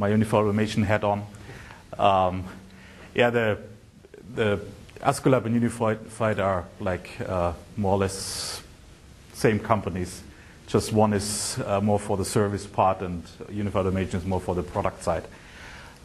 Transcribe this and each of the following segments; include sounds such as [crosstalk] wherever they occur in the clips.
my unified automation hat on. Um, yeah, the the Ascolab and Unified are like uh, more or less same companies. Just one is uh, more for the service part, and Unified Automation is more for the product side.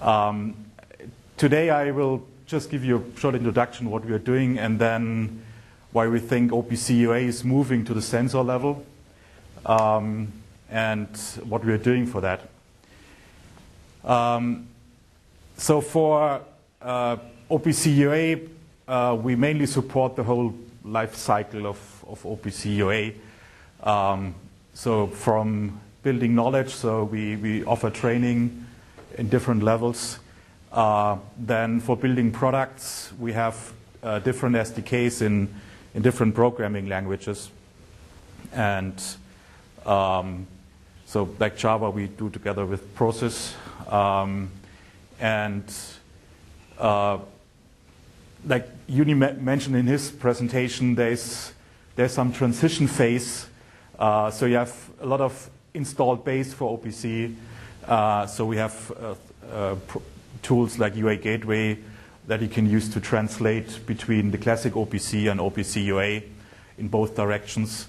Um, today, I will just give you a short introduction what we are doing, and then why we think OPC UA is moving to the sensor level, um, and what we are doing for that. Um, so for uh, OPC UA, uh, we mainly support the whole life cycle of, of OPC UA. Um, so from building knowledge, so we, we offer training in different levels. Uh, then for building products, we have uh, different SDKs in, in different programming languages. And um, so like Java, we do together with Prosys. Um, and uh, like Jouni mentioned in his presentation, there's, there's some transition phase. Uh, so you have a lot of installed base for OPC. Uh, so we have uh, uh tools like UA Gateway that you can use to translate between the classic OPC and OPC UA in both directions.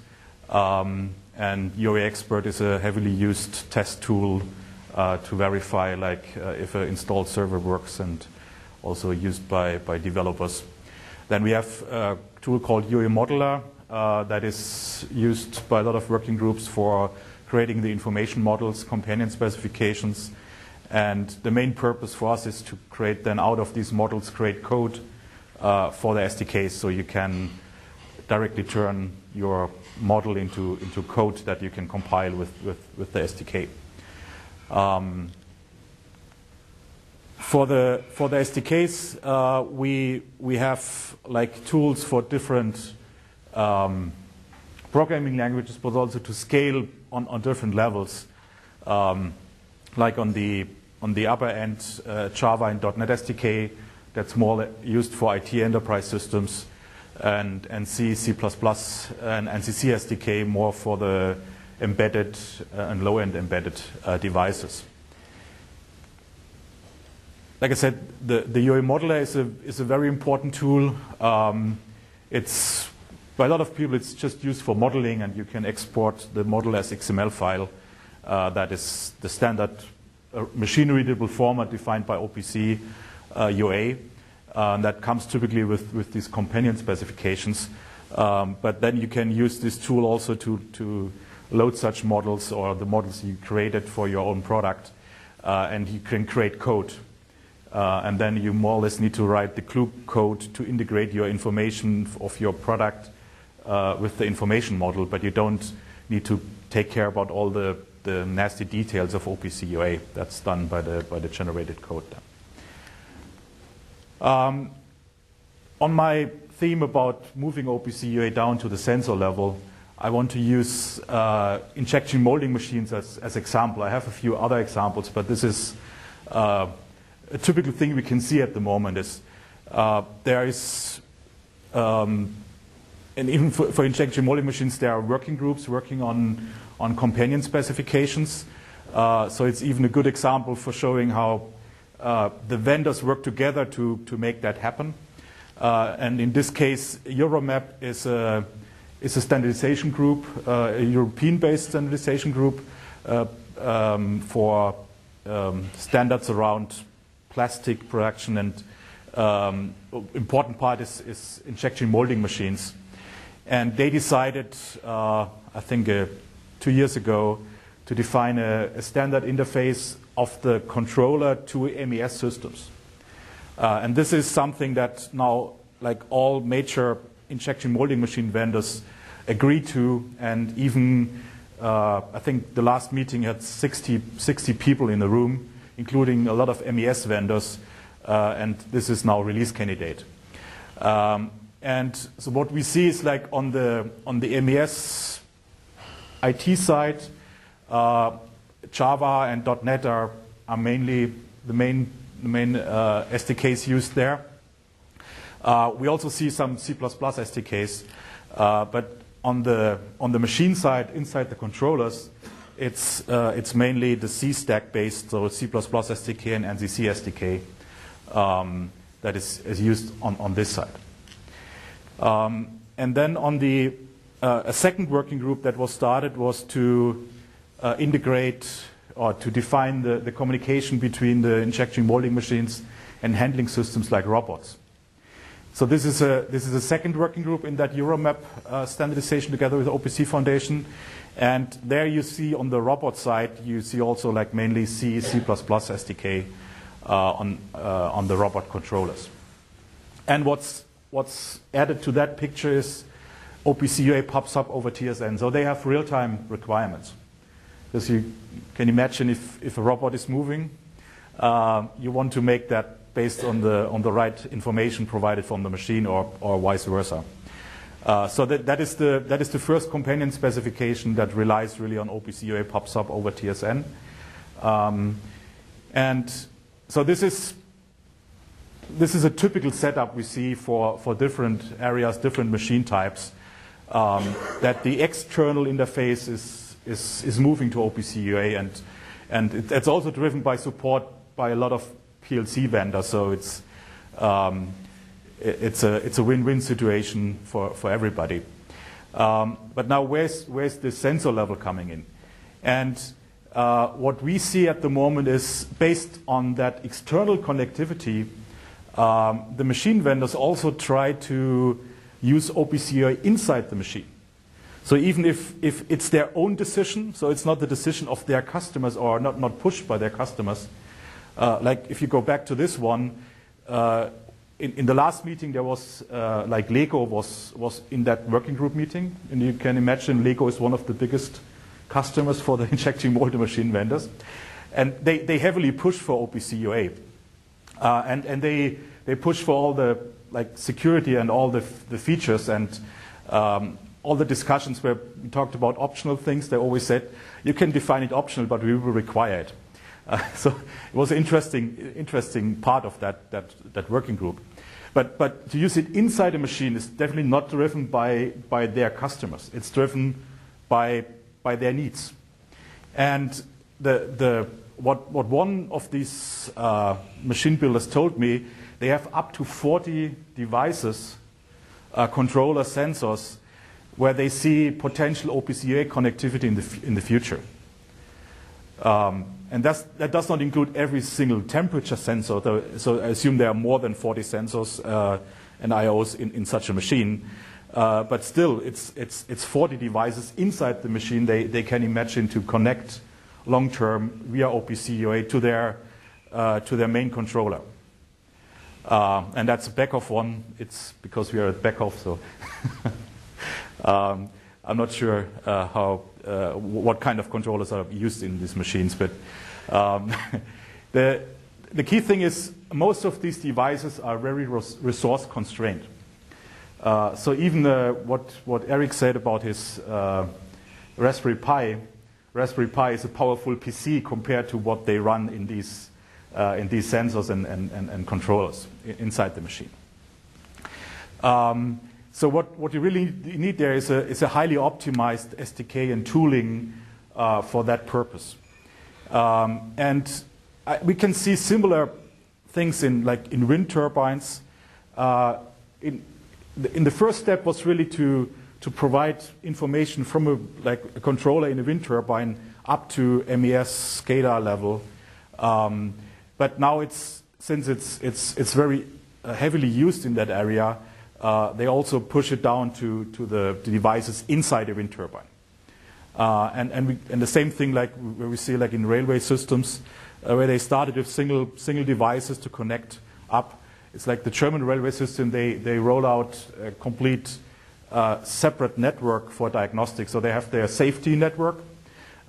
Um, and UA Expert is a heavily used test tool uh, to verify like uh, if an installed server works and also used by, by developers. Then we have a tool called UA Modeler uh, that is used by a lot of working groups for creating the information models, companion specifications. And the main purpose for us is to create then out of these models, create code uh, for the SDKs so you can directly turn your model into, into code that you can compile with, with, with the SDK. Um, for the for the SDKs, uh, we we have like tools for different um, programming languages, but also to scale on, on different levels. Um, like on the on the upper end, uh, Java and .NET SDK, that's more used for IT enterprise systems, and and C, C++, and, and CC SDK more for the embedded uh, and low-end embedded uh, devices like I said, the, the UA modeler is a, is a very important tool. Um, it's, by a lot of people, it's just used for modeling, and you can export the model as XML file. Uh, that is the standard uh, machine-readable format defined by OPC uh, UA. That comes typically with, with these companion specifications. Um, but then you can use this tool also to, to load such models or the models you created for your own product. Uh, and you can create code uh, and then you more or less need to write the glue code to integrate your information of your product uh, with the information model, but you don't need to take care about all the, the nasty details of OPC UA. That's done by the, by the generated code. Um, on my theme about moving OPC UA down to the sensor level, I want to use uh, injection molding machines as, as example. I have a few other examples, but this is uh, a typical thing we can see at the moment is uh, there is, um, and even for, for, injection molding machines, there are working groups working on, on companion specifications. Uh, so it's even a good example for showing how uh, the vendors work together to, to make that happen. Uh, and in this case, Euromap is a, is a standardization group, uh, a European-based standardization group uh, um, for um, standards around plastic production, and um, important part is, is, injection molding machines. And they decided, uh, I think, uh, two years ago, to define a, a, standard interface of the controller to MES systems. Uh, and this is something that now, like all major injection molding machine vendors, agree to, and even uh, I think the last meeting had 60, 60 people in the room including a lot of MES vendors, uh, and this is now release candidate. Um, and so what we see is like on the on the MES IT side, uh, Java and .NET are, are mainly the main the main uh, SDKs used there. Uh, we also see some C++ SDKs, uh, but on the on the machine side, inside the controllers, it's, uh, it's mainly the C stack based, so C++ SDK and ANSI C SDK um, that is, is used on, on this side. Um, and then on the uh, a second working group that was started was to uh, integrate or to define the, the communication between the injection molding machines and handling systems like robots. So this is a this is a second working group in that Euromap uh, standardization together with OPC Foundation, and there you see on the robot side you see also like mainly C C++ SDK uh, on uh, on the robot controllers. And what's what's added to that picture is OPC UA PubSub over TSN, so they have real time requirements. Because you can imagine if if a robot is moving, uh, you want to make that based on the, on the right information provided from the machine or, or vice versa. Uh, so that, that, is the, that is the first companion specification that relies really on OPC UA PubSub over TSN. Um, and so this is, this is a typical setup we see for, for different areas, different machine types, um, that the external interface is, is, is moving to OPC UA and, and it, it's also driven by support by a lot of PLC vendor, so it's um, it's a it's a win-win situation for for everybody. Um, but now, where's where's the sensor level coming in? And uh, what we see at the moment is based on that external connectivity. Um, the machine vendors also try to use OPC inside the machine. So even if, if it's their own decision, so it's not the decision of their customers or not, not pushed by their customers, uh, like if you go back to this one, uh, in, in, the last meeting there was uh, like Lego was was in that working group meeting, and you can imagine Lego is one of the biggest customers for the [laughs] injecting molding machine vendors, and they, they heavily push for OPC UA, uh, and and they they push for all the like security and all the the features and. Um, all the discussions where we talked about optional things, they always said, you can define it optional, but we will require it. Uh, [laughs] so it was an interesting, interesting part of that, that, that working group. But, but to use it inside a machine is definitely not driven by, by their customers. It's driven by, by their needs. And the, the, what, what one of these uh, machine builders told me, they have up to 40 devices, uh, controller sensors, where they see potential OPC UA connectivity in the, in the future. Um, and that does not include every single temperature sensor. So I assume there are more than 40 sensors uh, and IOs in, in, such a machine. Uh, but still, it's, it's, it's 40 devices inside the machine they, they can imagine to connect long term via OPC UA to their, uh, to their main controller. Uh, and that's a Beckhoff one. It's because we are at Beckhoff, so [laughs] um, I'm not sure uh, how uh, what kind of controllers are used in these machines. But um, [laughs] the, the key thing is most of these devices are very resource constrained. Uh, so even uh, what, what Eric said about his uh, Raspberry Pi, Raspberry Pi is a powerful PC compared to what they run in these, uh, in these sensors and, and, and, and controllers inside the machine. Um, so what, what you really need there is a, is a highly optimized SDK and tooling uh, for that purpose. Um, and I, we can see similar things in like in wind turbines. Uh, in, the, in the first step was really to to provide information from a like a controller in a wind turbine up to MES SCADA level. Um, but now it's since it's it's it's very uh, heavily used in that area. Uh, they also push it down to, to the, the devices inside the wind turbine. Uh, and, and, we, and, the same thing like where we see like in railway systems, uh, where they started with single, single devices to connect up. It's like the German railway system, they, they roll out a complete uh, separate network for diagnostics. So they have their safety network,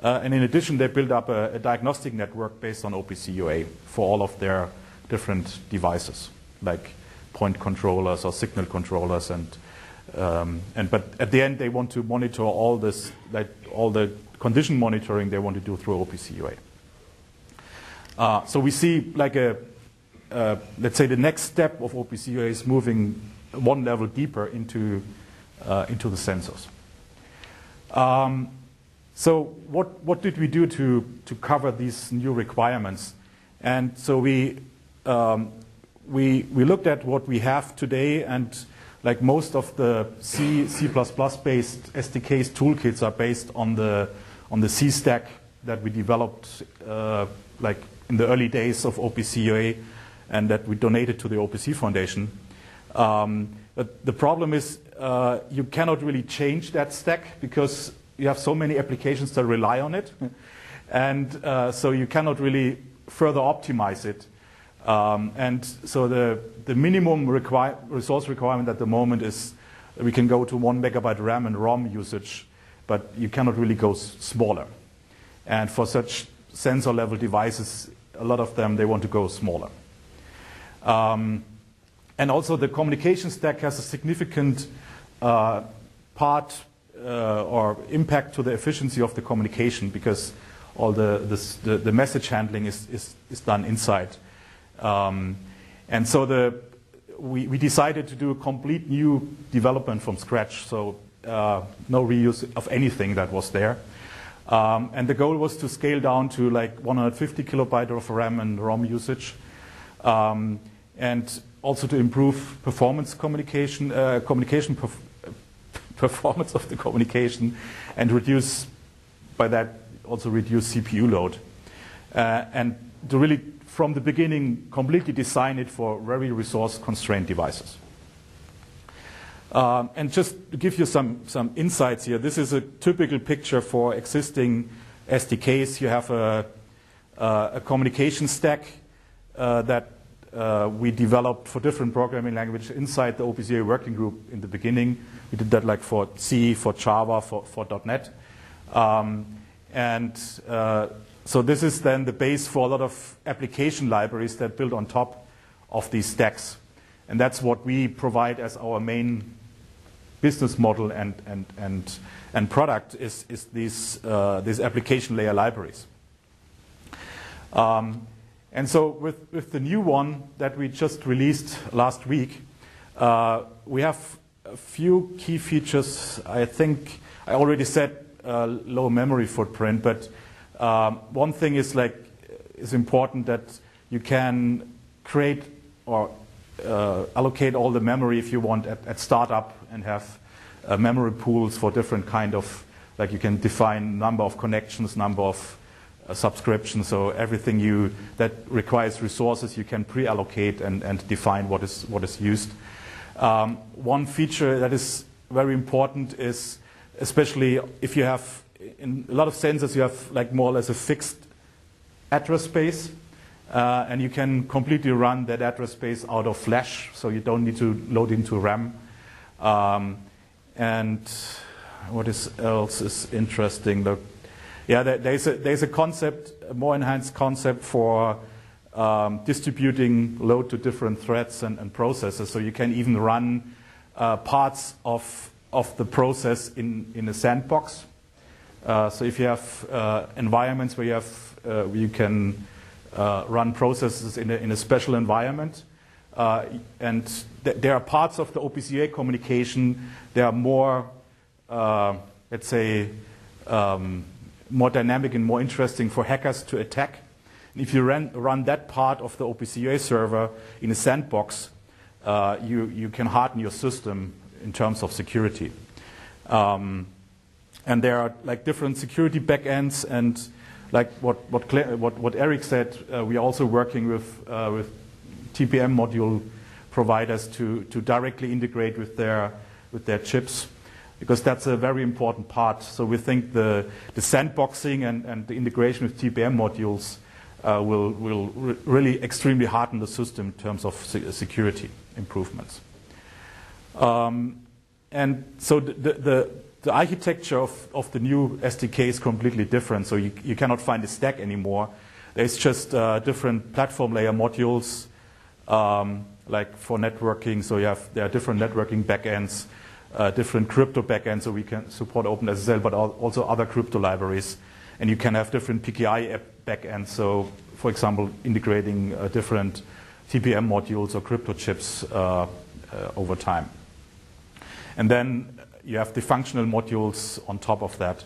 uh, and in addition, they build up a, a, diagnostic network based on OPC UA for all of their different devices, like point controllers or signal controllers and um, and but at the end they want to monitor all this like all the condition monitoring they want to do through OPC UA. Uh, so we see like a uh, let's say the next step of OPC UA is moving one level deeper into uh, into the sensors. Um, so what, what did we do to, to cover these new requirements? And so we, um, we, we looked at what we have today and like most of the C, C++ based SDKs toolkits are based on the, on the C stack that we developed uh, like in the early days of OPC UA and that we donated to the OPC Foundation. Um, but the problem is uh, you cannot really change that stack because you have so many applications that rely on it. and uh, so you cannot really further optimize it. Um, and so the, the minimum resource requirement at the moment is we can go to one megabyte RAM and ROM usage, but you cannot really go smaller. And for such sensor level devices, a lot of them, they want to go smaller. Um, and also the communication stack has a significant uh, part uh, or impact to the efficiency of the communication because all the, the, the message handling is, is, is done inside. Um, and so the, we, we decided to do a complete new development from scratch, so uh, no reuse of anything that was there. Um, and the goal was to scale down to like 150 kilobyte of RAM and ROM usage, um, and also to improve performance communication, uh, communication perf [laughs] performance of the communication, and reduce by that also reduce CPU load, uh, and to really from the beginning completely design it for very resource constrained devices. Um, and just to give you some, some insights here, this is a typical picture for existing SDKs. You have a, uh, a communication stack uh, that uh, we developed for different programming languages inside the OPC UA working group in the beginning. We did that like for C, for Java, for, for .NET. Um, and uh, so this is then the base for a lot of application libraries that build on top of these stacks. And that's what we provide as our main business model and, and, and, and product is, is these, uh, these application layer libraries. Um, and so with, with the new one that we just released last week, uh, we have a few key features. I think I already said uh, low memory footprint, but um, one thing is like is important that you can create or uh, allocate all the memory if you want at, at startup and have uh, memory pools for different kind of like you can define number of connections, number of uh, subscriptions. So everything you that requires resources you can pre-allocate and, and define what is what is used. Um, one feature that is very important is especially if you have in a lot of sensors you have like more or less a fixed address space uh, and you can completely run that address space out of flash so you don't need to load into RAM. Um, and what is else is interesting yeah there, there's, a, there's a concept a more enhanced concept for um, distributing load to different threads and, and processes. So you can even run uh, parts of of the process in, in a sandbox. Uh, so if you have uh, environments where you, have, uh, where you can uh, run processes in a, in a special environment, uh, and th there are parts of the OPC UA communication that are more, uh, let's say, um, more dynamic and more interesting for hackers to attack. And if you run, run that part of the OPC UA server in a sandbox, you, you can harden your system in terms of security. Um, and there are like different security backends and like what, what, what, what Eric said, uh, we are also working with, uh, with TPM module providers to, to directly integrate with their, with their chips because that's a very important part. So we think the, the sandboxing and, and the integration with TPM modules uh, will, will re really extremely harden the system in terms of se security improvements. Um, and so the, the, the architecture of, of the new SDK is completely different. So you, you cannot find a stack anymore. There's just uh, different platform layer modules, um, like for networking. So you have there are different networking backends, uh, different crypto backends. So we can support OpenSSL, but also other crypto libraries. And you can have different PKI backends. So, for example, integrating uh, different TPM modules or crypto chips uh, uh, over time. And then you have the functional modules on top of that.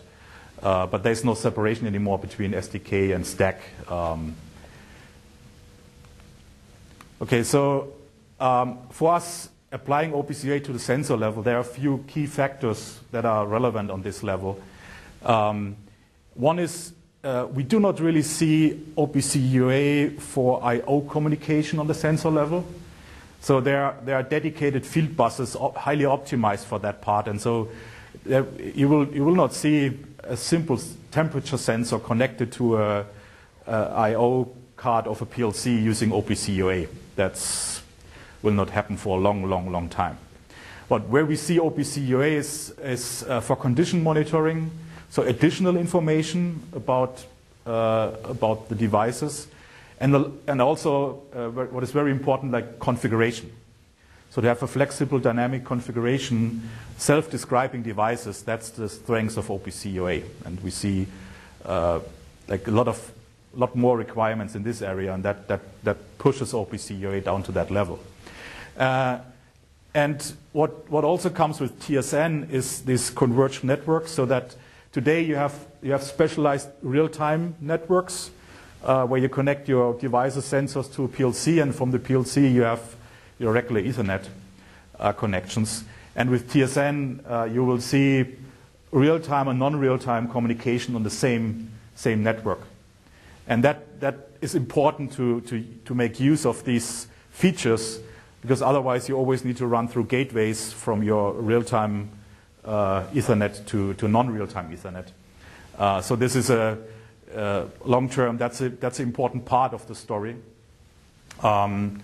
Uh, but there's no separation anymore between SDK and stack. Um, okay, so um, for us, applying OPC UA to the sensor level, there are a few key factors that are relevant on this level. Um, one is uh, we do not really see OPC UA for I/O communication on the sensor level. So there, there are dedicated field buses highly optimized for that part, and so there, you will you will not see a simple temperature sensor connected to a, a I/O card of a PLC using OPC UA. That will not happen for a long, long, long time. But where we see OPC UA is, is uh, for condition monitoring, so additional information about uh, about the devices, and and also uh, what is very important, like configuration. So to have a flexible dynamic configuration, self-describing devices, that's the strength of OPC UA. And we see uh, like a lot of lot more requirements in this area, and that, that, that pushes OPC UA down to that level. Uh, and what, what also comes with TSN is this converged network, so that today you have, you have specialized real-time networks uh, where you connect your devices, sensors to a PLC, and from the PLC you have your regular Ethernet uh, connections. And with TSN, uh, you will see real-time and non-real-time communication on the same, same network. And that, that is important to, to, to make use of these features because otherwise you always need to run through gateways from your real-time uh, Ethernet to, to non-real-time Ethernet. Uh, so this is a, a long-term, that's, a, that's an important part of the story. Um,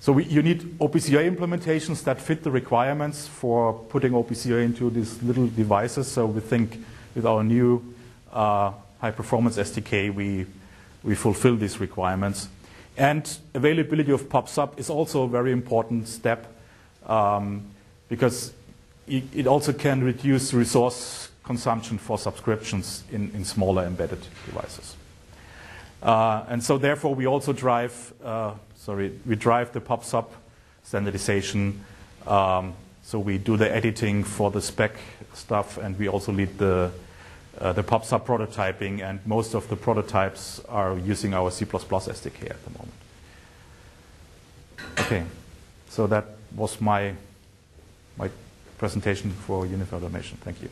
so we, you need OPC implementations that fit the requirements for putting OPC into these little devices. So we think with our new uh, high-performance SDK, we, we fulfill these requirements. And availability of PubSub is also a very important step um, because it, it, also can reduce resource consumption for subscriptions in, in smaller embedded devices. Uh, and so therefore we also drive uh, sorry, we drive the PubSub standardization. Um, so we do the editing for the spec stuff, and we also lead the uh, the PubSub prototyping, and most of the prototypes are using our C++ SDK at the moment. Okay, so that was my my presentation for Unified Automation. Thank you.